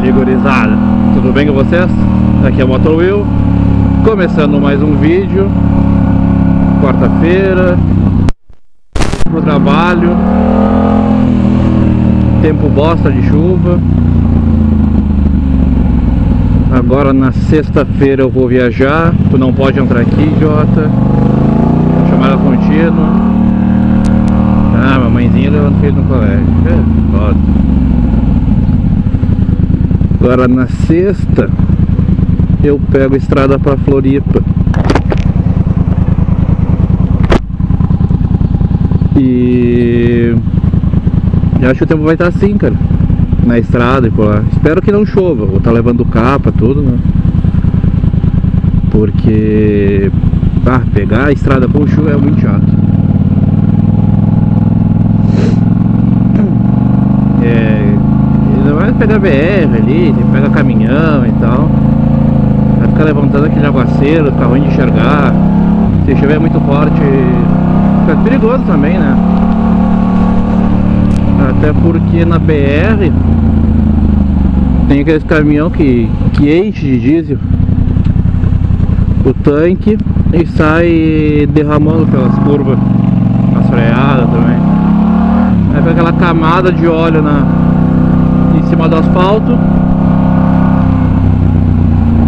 ali, gurizada? Tudo bem com vocês? Aqui é o Motor Will, começando mais um vídeo, quarta-feira, pro trabalho, tempo bosta de chuva. Agora na sexta-feira eu vou viajar, tu não pode entrar aqui, idiota. Chamada contínua. Ah, mamãezinha levando filho no colégio. É, foda. Agora na sexta eu pego estrada pra Floripa. E eu acho que o tempo vai estar assim, cara. Na estrada e por lá. Espero que não chova. Vou estar levando capa, tudo, né? Porque ah, pegar a estrada com chuva é muito chato. É, ainda mais pegar BR ali, pegar caminhão e tal. Vai ficar levantando aquele aguaceiro, ficar ruim de enxergar. Se chover muito forte, fica perigoso também, né? Até porque na BR tem aqueles caminhão que, que enche de diesel o tanque e sai derramando pelas curvas, as freadas também. Aí fica aquela camada de óleo na, cima do asfalto,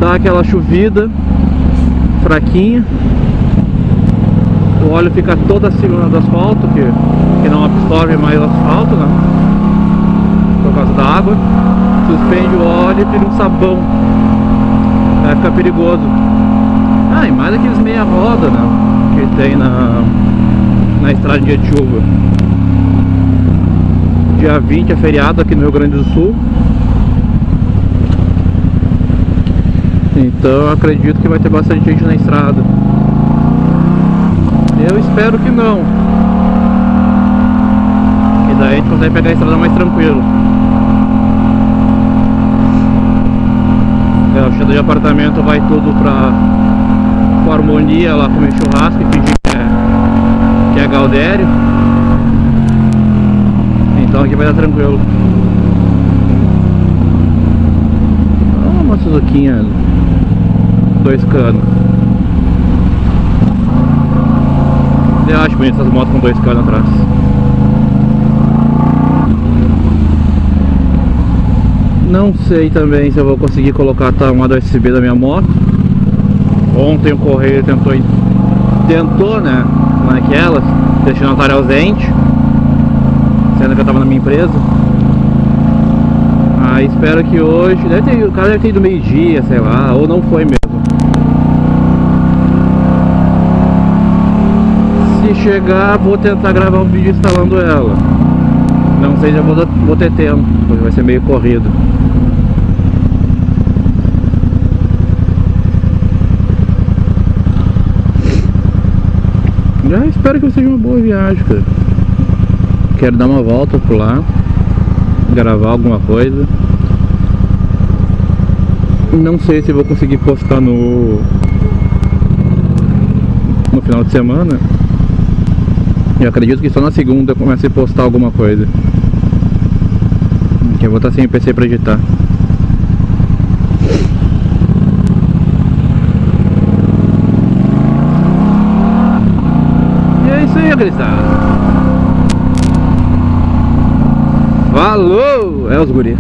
dá aquela chovida fraquinha, o óleo fica toda acima do asfalto, que, que não absorve mais o asfalto, né? Por causa da água, suspende o óleo e vira um sabão. Aí fica perigoso. Ah, e mais aqueles meia roda, né? Que tem na, na estrada de chuva. Dia 20 é feriado aqui no Rio Grande do Sul. Então acredito que vai ter bastante gente na estrada. Eu espero que não. Que daí a gente consegue pegar a estrada mais tranquilo. O cheiro de apartamento vai tudo pra harmonia lá comer churrasco e fingir que é, que é. Aqui vai dar tranquilo. Ah, uma Suzuquinha dois canos. Eu acho bonito essas motos com dois canos atrás. Não sei também se eu vou conseguir colocar a tomada USB da minha moto. Ontem o correio tentou, tentou, né, naquelas, destinatário ausente, sendo que eu tava na minha empresa. Aí espero que hoje, deve ter, o cara deve ter ido meio dia, sei lá, ou não foi mesmo. Se chegar, vou tentar gravar um vídeo instalando ela. Não sei se eu vou, vou ter tempo, porque vai ser meio corrido. Já espero que seja uma boa viagem, cara. Quero dar uma volta por lá, gravar alguma coisa. Não sei se vou conseguir postar no no final de semana. Eu acredito que só na segunda eu comece a postar alguma coisa. Que eu vou estar sem o PC pra editar. é isso aí, gurizada. Falou! É os guri.